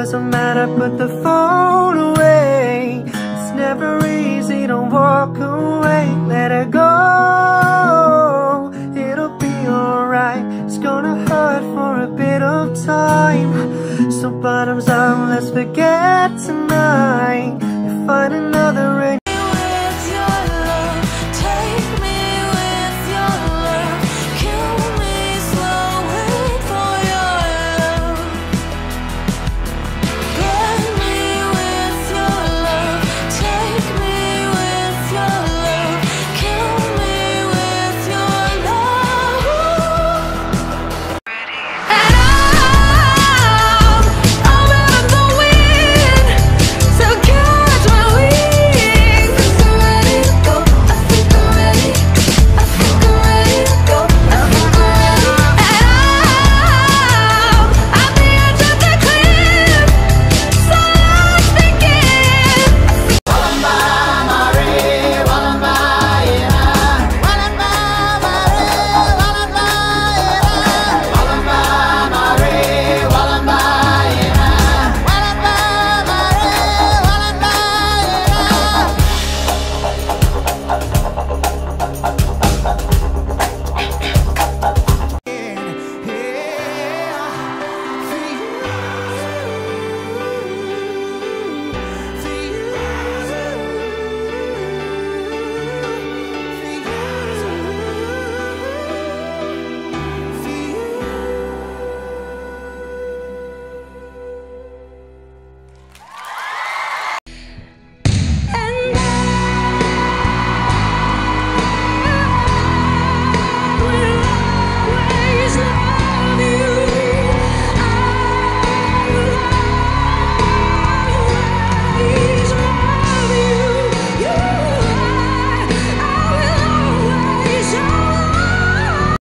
doesn't matter, put the phone away. It's never easy to walk away Let it go, it'll be alright It's gonna hurt for a bit of time. So bottoms up, let's forget tonight. And find another